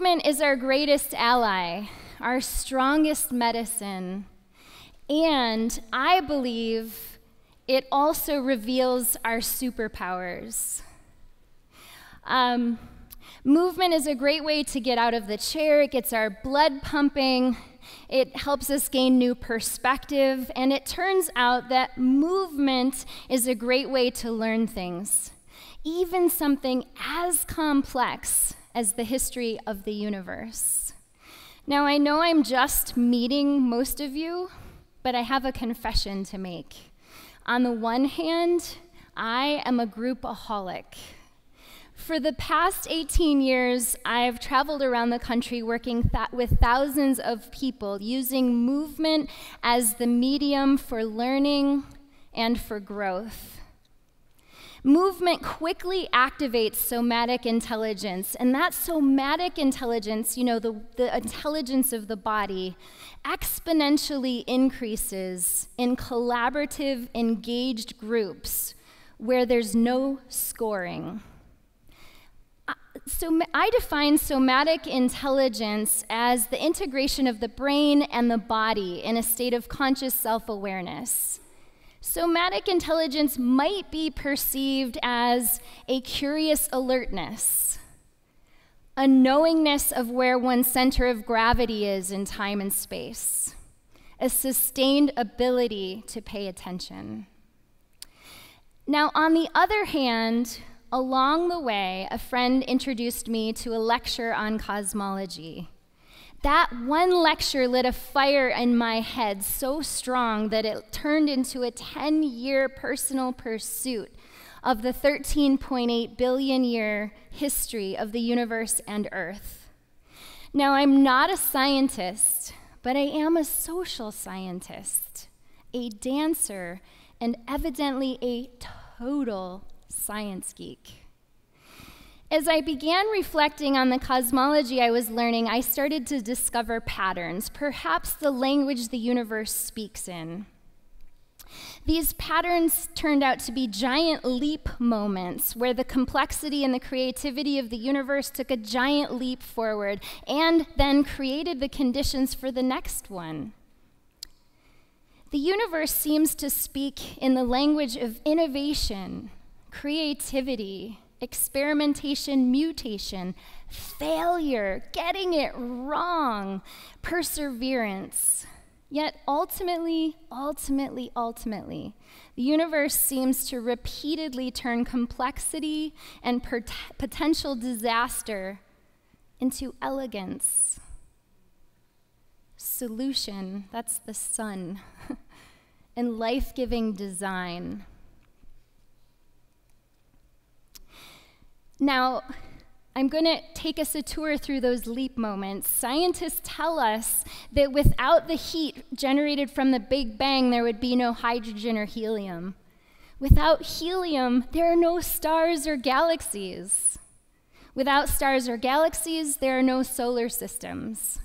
Movement is our greatest ally, our strongest medicine, and I believe it also reveals our superpowers. Um, movement is a great way to get out of the chair, it gets our blood pumping, it helps us gain new perspective, and it turns out that movement is a great way to learn things, even something as complex as the history of the universe. Now, I know I'm just meeting most of you, but I have a confession to make. On the one hand, I am a groupaholic. For the past 18 years, I've traveled around the country working th- with thousands of people using movement as the medium for learning and for growth. Movement quickly activates somatic intelligence, and that somatic intelligence, you know, the, the intelligence of the body, exponentially increases in collaborative, engaged groups where there's no scoring. So I define somatic intelligence as the integration of the brain and the body in a state of conscious self awareness. Somatic intelligence might be perceived as a curious alertness, a knowingness of where one's center of gravity is in time and space, a sustained ability to pay attention. Now, on the other hand, along the way, a friend introduced me to a lecture on cosmology. That one lecture lit a fire in my head so strong that it turned into a 10 year personal pursuit of the 13.8 billion year history of the universe and Earth. Now, I'm not a scientist, but I am a social scientist, a dancer, and evidently a total science geek. As I began reflecting on the cosmology I was learning, I started to discover patterns, perhaps the language the universe speaks in. These patterns turned out to be giant leap moments where the complexity and the creativity of the universe took a giant leap forward and then created the conditions for the next one. The universe seems to speak in the language of innovation, creativity, experimentation, mutation, failure, getting it wrong, perseverance. Yet ultimately, ultimately, ultimately, the universe seems to repeatedly turn complexity and potential disaster into elegance. Solution, that's the sun, and life giving design. Now, I'm going to take us a tour through those leap moments. Scientists tell us that without the heat generated from the Big Bang, there would be no hydrogen or helium. Without helium, there are no stars or galaxies. Without stars or galaxies, there are no solar systems.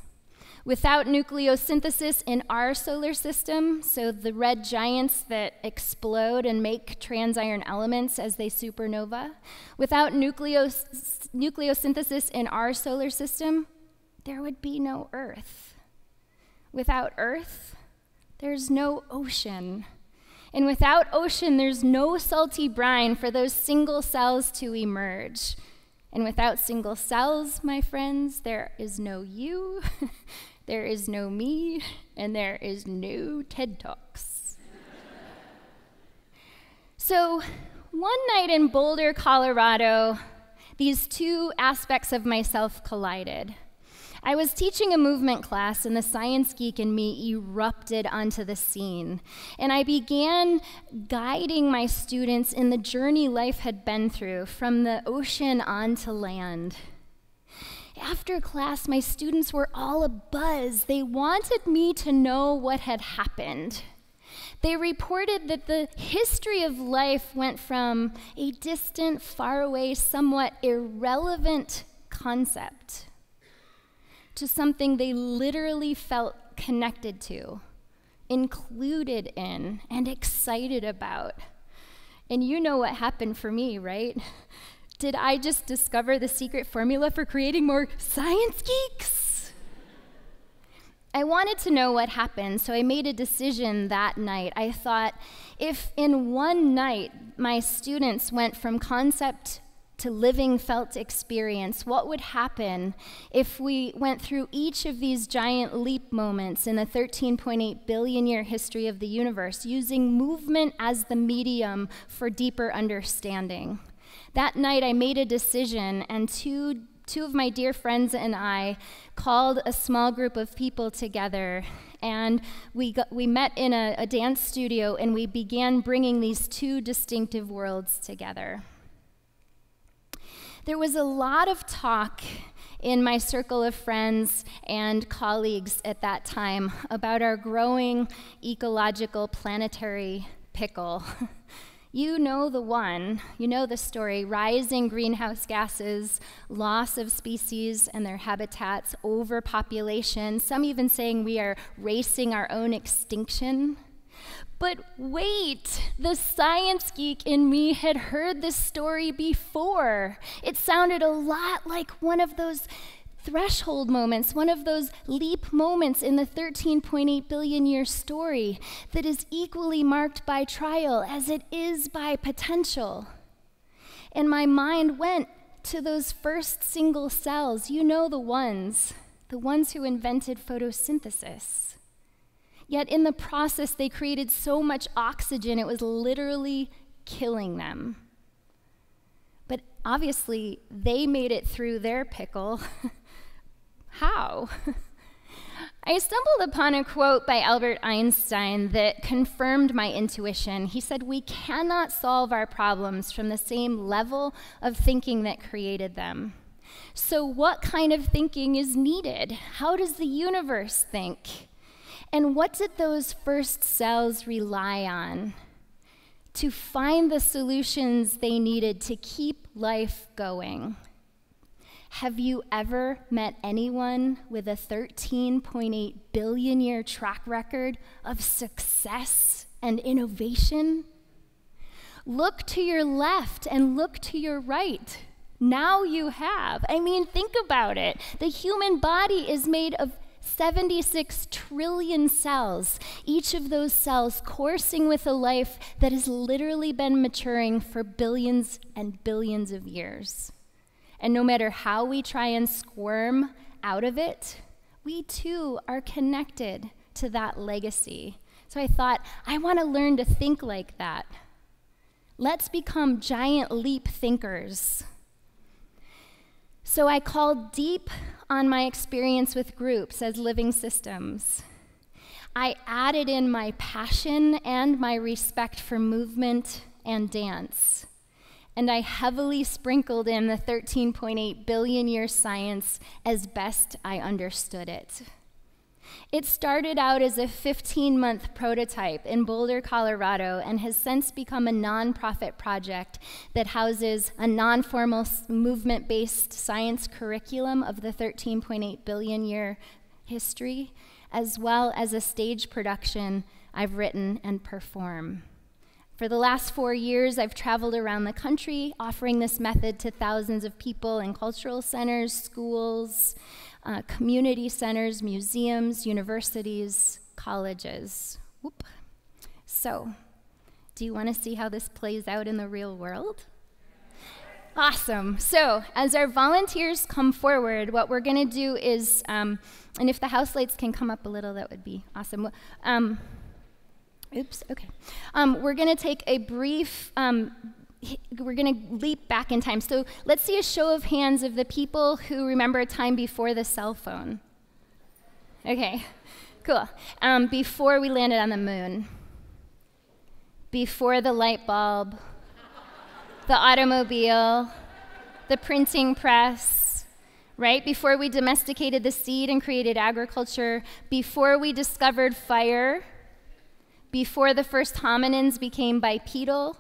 Without nucleosynthesis in our solar system, so the red giants that explode and make transiron elements as they supernova, without nucleos- nucleosynthesis in our solar system, there would be no Earth. Without Earth, there's no ocean. And without ocean, there's no salty brine for those single cells to emerge. And without single cells, my friends, there is no you, There is no me, and there is no TED Talks. so, one night in Boulder, Colorado, these two aspects of myself collided. I was teaching a movement class, and the science geek in me erupted onto the scene. And I began guiding my students in the journey life had been through from the ocean onto land. After class, my students were all abuzz. They wanted me to know what had happened. They reported that the history of life went from a distant, faraway, somewhat irrelevant concept to something they literally felt connected to, included in, and excited about. And you know what happened for me, right? Did I just discover the secret formula for creating more science geeks? I wanted to know what happened, so I made a decision that night. I thought if in one night my students went from concept to living felt experience, what would happen if we went through each of these giant leap moments in the 13.8 billion year history of the universe, using movement as the medium for deeper understanding? That night, I made a decision, and two, two of my dear friends and I called a small group of people together. And we, got, we met in a, a dance studio and we began bringing these two distinctive worlds together. There was a lot of talk in my circle of friends and colleagues at that time about our growing ecological planetary pickle. you know the one, you know the story rising greenhouse gases, loss of species and their habitats, overpopulation, some even saying we are racing our own extinction. But wait, the science geek in me had heard this story before. It sounded a lot like one of those threshold moments, one of those leap moments in the 13.8 billion year story that is equally marked by trial as it is by potential. And my mind went to those first single cells. You know the ones, the ones who invented photosynthesis. Yet in the process, they created so much oxygen, it was literally killing them. But obviously, they made it through their pickle. How? I stumbled upon a quote by Albert Einstein that confirmed my intuition. He said, We cannot solve our problems from the same level of thinking that created them. So, what kind of thinking is needed? How does the universe think? And what did those first cells rely on? To find the solutions they needed to keep life going. Have you ever met anyone with a 13.8 billion year track record of success and innovation? Look to your left and look to your right. Now you have. I mean, think about it. The human body is made of 76 trillion cells, each of those cells coursing with a life that has literally been maturing for billions and billions of years. And no matter how we try and squirm out of it, we too are connected to that legacy. So I thought, I want to learn to think like that. Let's become giant leap thinkers. So I called deep on my experience with groups as living systems. I added in my passion and my respect for movement and dance. And I heavily sprinkled in the 13.8 billion year science as best I understood it. It started out as a 15 month prototype in Boulder, Colorado, and has since become a nonprofit project that houses a non formal movement based science curriculum of the 13.8 billion year history, as well as a stage production I've written and perform. For the last four years, I've traveled around the country offering this method to thousands of people in cultural centers, schools, uh, community centers, museums, universities, colleges. Whoop. So, do you want to see how this plays out in the real world? Awesome. So, as our volunteers come forward, what we're going to do is, um, and if the house lights can come up a little, that would be awesome. Um, oops, okay. Um, we're going to take a brief um, we're going to leap back in time. So let's see a show of hands of the people who remember a time before the cell phone. Okay, cool. Um, before we landed on the moon, before the light bulb, the automobile, the printing press, right? Before we domesticated the seed and created agriculture, before we discovered fire, before the first hominins became bipedal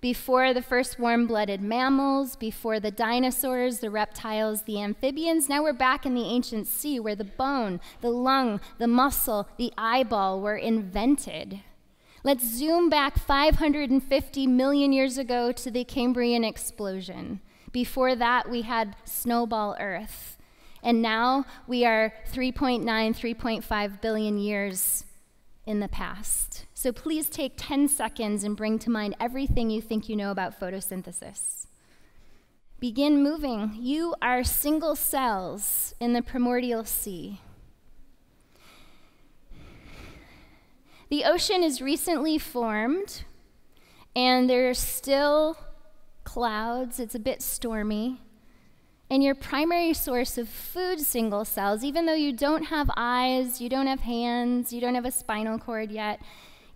before the first warm blooded mammals, before the dinosaurs, the reptiles, the amphibians. Now we're back in the ancient sea where the bone, the lung, the muscle, the eyeball were invented. Let's zoom back 550 million years ago to the Cambrian explosion. Before that, we had snowball Earth. And now we are 3.9, 3.5 billion years in the past. So please take 10 seconds and bring to mind everything you think you know about photosynthesis. Begin moving. You are single cells in the primordial sea. The ocean is recently formed, and there are still clouds. It's a bit stormy. And your primary source of food single cells, even though you don't have eyes, you don't have hands, you don't have a spinal cord yet,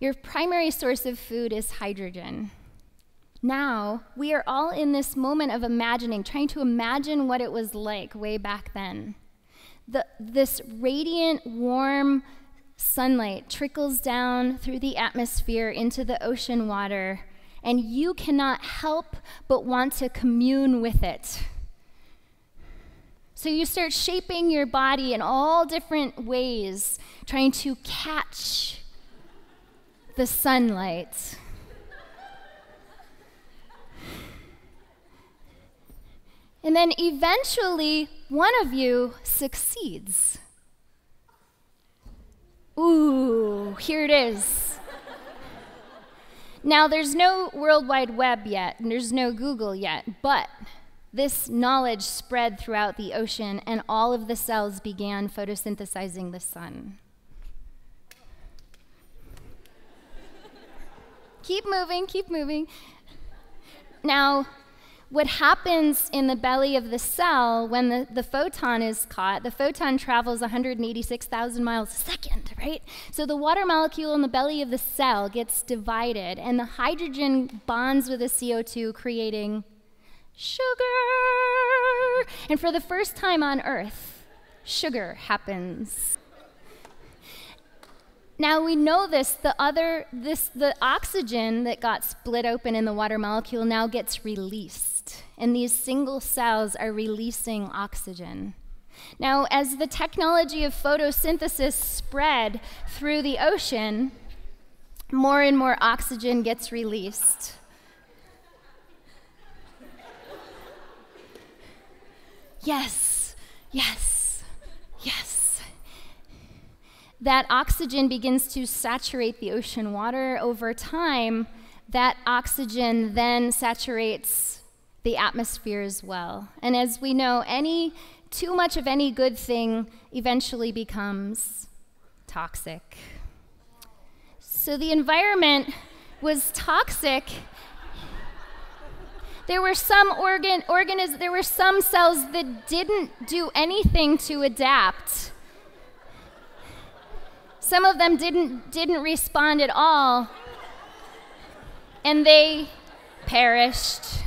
your primary source of food is hydrogen. Now, we are all in this moment of imagining, trying to imagine what it was like way back then. The, this radiant, warm sunlight trickles down through the atmosphere into the ocean water, and you cannot help but want to commune with it. So you start shaping your body in all different ways, trying to catch the sunlight. And then eventually, one of you succeeds. Ooh, here it is. now, there's no World Wide Web yet, and there's no Google yet, but this knowledge spread throughout the ocean, and all of the cells began photosynthesizing the sun. keep moving, keep moving. Now, what happens in the belly of the cell when the, the photon is caught, the photon travels 186,000 miles a second, right? So the water molecule in the belly of the cell gets divided, and the hydrogen bonds with the CO2, creating sugar. And for the first time on Earth, sugar happens. Now we know this, the other, this, the oxygen that got split open in the water molecule now gets released. And these single cells are releasing oxygen. Now, as the technology of photosynthesis spread through the ocean, more and more oxygen gets released. Yes, yes, yes. That oxygen begins to saturate the ocean water over time. That oxygen then saturates the atmosphere as well. And as we know, any too much of any good thing eventually becomes toxic. So the environment was toxic there were some organ, organisms, there were some cells that didn't do anything to adapt. Some of them didn't, didn't respond at all, and they perished.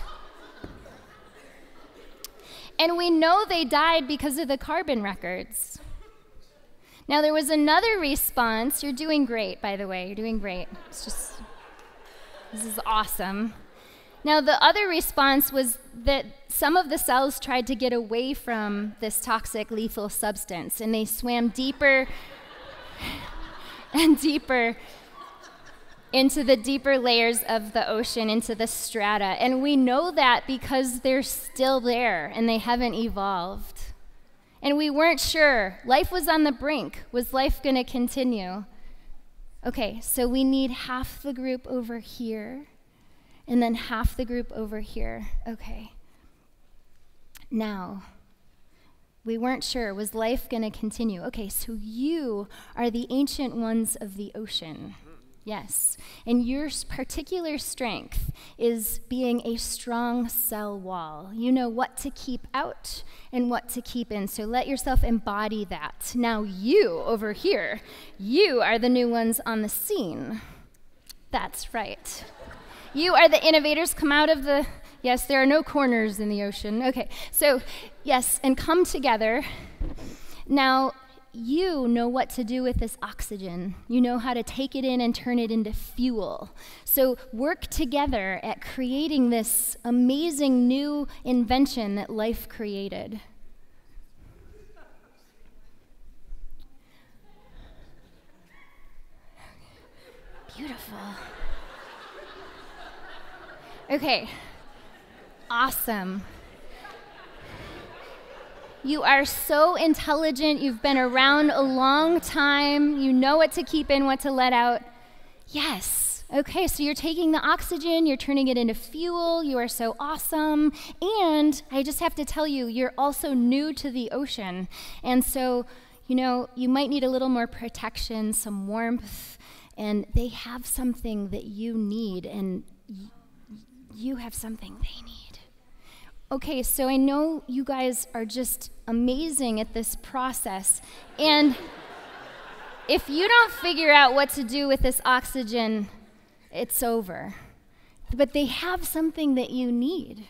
And we know they died because of the carbon records. Now, there was another response. You're doing great, by the way. You're doing great. It's just, this is awesome. Now, the other response was that some of the cells tried to get away from this toxic, lethal substance, and they swam deeper and deeper into the deeper layers of the ocean, into the strata. And we know that because they're still there and they haven't evolved. And we weren't sure. Life was on the brink. Was life going to continue? Okay, so we need half the group over here and then half the group over here. Okay. Now, we weren't sure. Was life going to continue? Okay, so you are the ancient ones of the ocean. Yes. And your particular strength is being a strong cell wall. You know what to keep out and what to keep in. So let yourself embody that. Now, you over here, you are the new ones on the scene. That's right. You are the innovators. Come out of the, yes, there are no corners in the ocean. Okay, so yes, and come together. Now, you know what to do with this oxygen. You know how to take it in and turn it into fuel. So work together at creating this amazing new invention that life created. Beautiful. Okay. Awesome. You are so intelligent. You've been around a long time. You know what to keep in, what to let out. Yes. Okay, so you're taking the oxygen, you're turning it into fuel. You are so awesome. And I just have to tell you, you're also new to the ocean. And so, you know, you might need a little more protection, some warmth, and they have something that you need, and you have something they need. Okay, so I know you guys are just amazing at this process. And if you don't figure out what to do with this oxygen, it's over. But they have something that you need.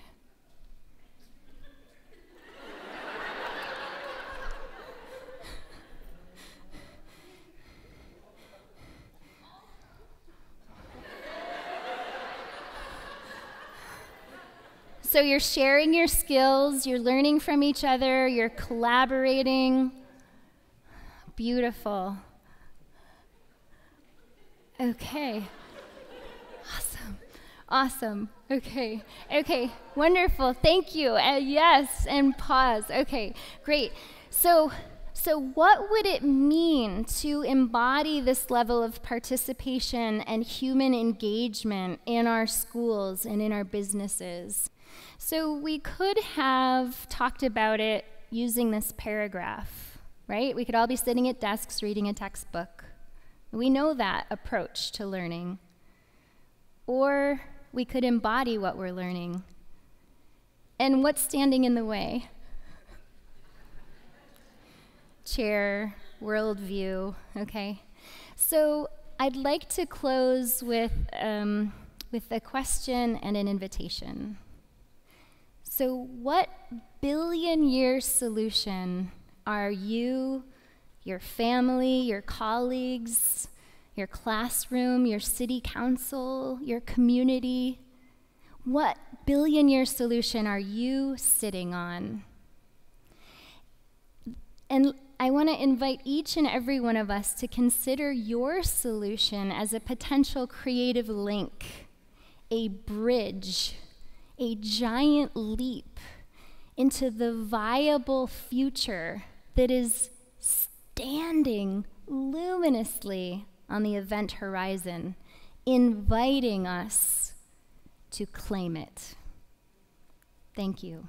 So you're sharing your skills, you're learning from each other, you're collaborating. Beautiful. Okay. Awesome. Awesome. Okay. Okay. Wonderful. Thank you. Uh, yes. And pause. Okay. Great. So, so what would it mean to embody this level of participation and human engagement in our schools and in our businesses? So we could have talked about it using this paragraph, right? We could all be sitting at desks reading a textbook. We know that approach to learning. Or we could embody what we're learning. And what's standing in the way? Chair, worldview, okay? So I'd like to close with, um, with a question and an invitation. So, what billion year solution are you, your family, your colleagues, your classroom, your city council, your community? What billion year solution are you sitting on? And I want to invite each and every one of us to consider your solution as a potential creative link, a bridge a giant leap into the viable future that is standing luminously on the event horizon, inviting us to claim it. Thank you.